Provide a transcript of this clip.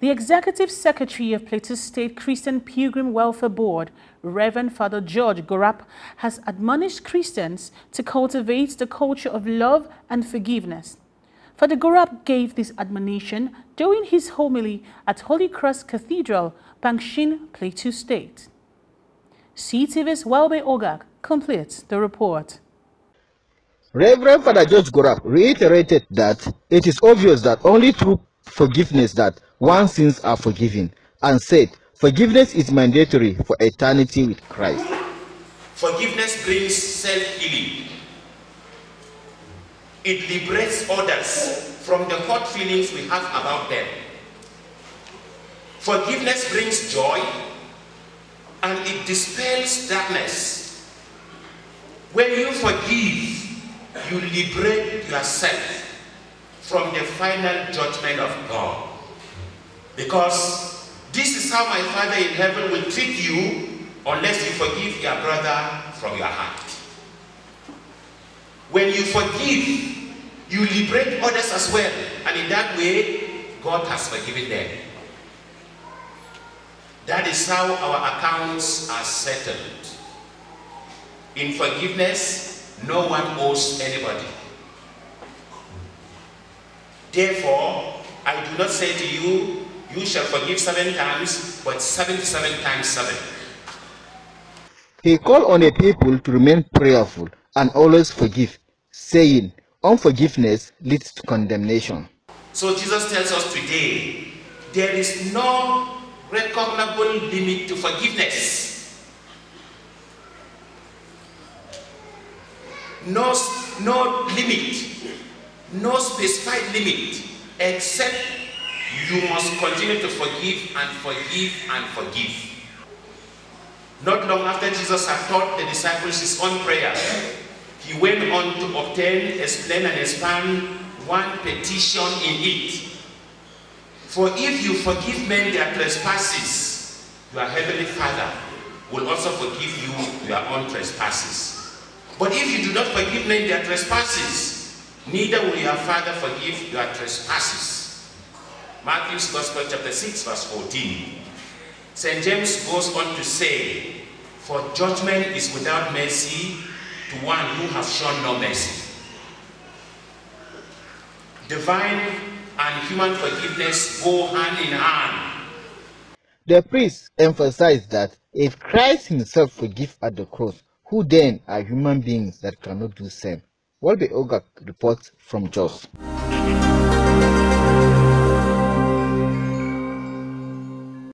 The Executive Secretary of Plateau State Christian Pilgrim Welfare Board, Reverend Father George Gorap, has admonished Christians to cultivate the culture of love and forgiveness. Father Gorap gave this admonition during his homily at Holy Cross Cathedral, Pankshin, Plateau State. CTV's Welbe Ogak completes the report. Reverend Father George Gorap reiterated that it is obvious that only through forgiveness that one's sins are forgiven and said forgiveness is mandatory for eternity with Christ. Forgiveness brings self-healing. It liberates others from the hurt feelings we have about them. Forgiveness brings joy and it dispels darkness. When you forgive, you liberate yourself from the final judgment of God. Because this is how my Father in heaven will treat you unless you forgive your brother from your heart. When you forgive, you liberate others as well. And in that way, God has forgiven them. That is how our accounts are settled. In forgiveness, no one owes anybody. Therefore, I do not say to you, you shall forgive seven times, but 77 times seven. He called on the people to remain prayerful and always forgive, saying, unforgiveness leads to condemnation. So Jesus tells us today, there is no recognizable limit to forgiveness. No, no limit no specified limit except you must continue to forgive and forgive and forgive. Not long after Jesus had taught the disciples his own prayer, he went on to obtain, explain, and expand one petition in it. For if you forgive men their trespasses, your heavenly Father will also forgive you your own trespasses. But if you do not forgive men their trespasses, neither will your Father forgive your trespasses. Matthew's Gospel chapter 6 verse 14. St. James goes on to say, For judgment is without mercy to one who has shown no mercy. Divine and human forgiveness go hand in hand. The priest emphasized that if Christ himself forgive at the cross, who then are human beings that cannot do the same? Walby Ogak reports from Jos.